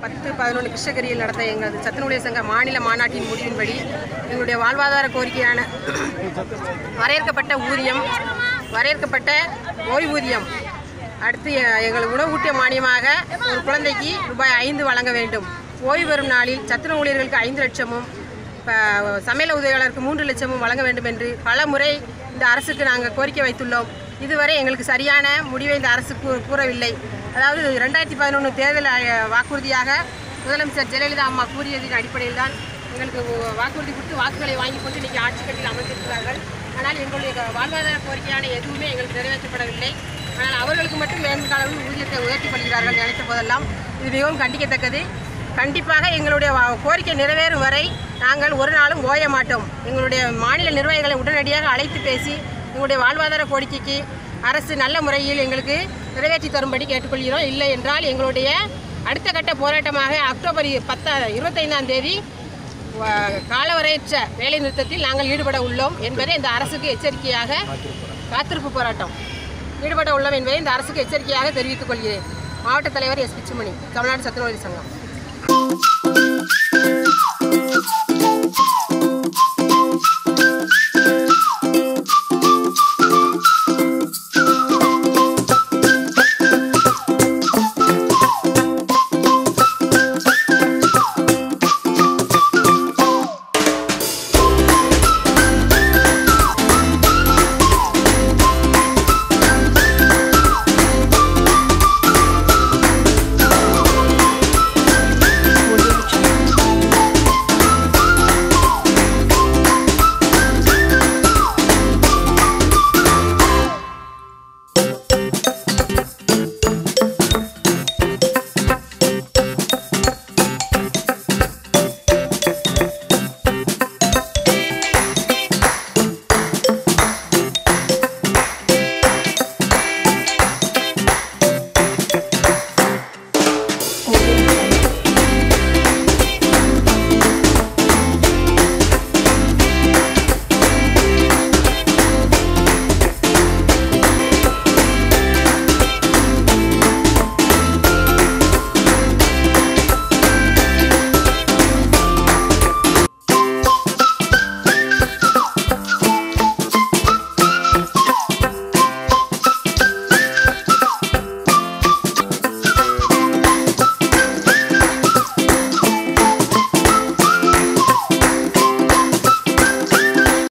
பத்து பதினொன்று கிருஷ்ணகிரியில் நடந்த எங்களது சத்துணவுடைய சங்க மாநில மாநாட்டின் முடிவின்படி எங்களுடைய வாழ்வாதார கோரிக்கையான வரையறுக்கப்பட்ட ஊதியம் வரையறுக்கப்பட்ட ஓய்வூதியம் அடுத்து எங்கள் உணவூட்டிய மானியமாக ஒரு குழந்தைக்கு ரூபாய் ஐந்து வழங்க வேண்டும். ஓய்வு பெறும் நாளில் சத்துணவு ஊழியர்களுக்கு ஐந்து லட்சமும் இப்போ சமையல் உதவியாளருக்கு மூன்று லட்சமும் வழங்க வேண்டும் என்று பல முறை இந்த அரசுக்கு நாங்கள் கோரிக்கை வைத்துள்ளோம். இதுவரை எங்களுக்கு சரியான முடிவை இந்த அரசு கூ- கூறவில்லை. அதாவது ரெண்டாயிரத்தி பதினொன்று தேர்தல் வாக்குறுதியாக முதலமைச்சர் ஜெயலலிதா அம்மா கூறியதின் அடிப்படையில் தான் எங்களுக்கு வாக்குறுதி கொடுத்து வாக்குகளை வாங்கி கொண்டு இன்றைக்கி ஆட்சி கட்டில் அமர்ந்திருக்கிறார்கள். ஆனால் எங்களுடைய வாழ்வாதார கோரிக்கையான எதுவுமே எங்களுக்கு நிறைவேற்றப்படவில்லை. ஆனால் அவர்களுக்கு மட்டும் வேண்டிய அளவில் ஊதியத்தை உயர்த்தி கொள்கிறார்கள் நினைத்த போதெல்லாம் இது மிகவும் கண்டிக்கத்தக்கது. கண்டிப்பாக எங்களுடைய வா- கோரிக்கை நிறைவேறும் வரை நாங்கள் ஒரு நாளும் ஓய மாட்டோம். எங்களுடைய மாநில நிர்வாகிகளை உடனடியாக அழைத்து பேசி எங்களுடைய வாழ்வாதார கோரிக்கைக்கு அரசு நல்ல முறையில் எங்களுக்கு நிறைவேற்றி தரும்படி கேட்டுக்கொள்கிறோம். இல்லை என்றால் எங்களுடைய அடுத்த கட்ட போராட்டமாக அக்டோபர் பத்தா இருபத்தைந்தாம் தேதி காலவரையற்ற வேலை நிறுத்தத்தில் நாங்கள் ஈடுபட உள்ளோம் என்பதை இந்த அரசுக்கு எச்சரிக்கையாக காத்திருப்பு போராட்டம் ஈடுபட உள்ளோம் என்பதை இந்த அரசுக்கு எச்சரிக்கையாக தெரிவித்துக் கொள்கிறேன். மாவட்ட தலைவர் எஸ். பிச்சுமணி தமிழ்நாடு சத்துணவு சங்கம்.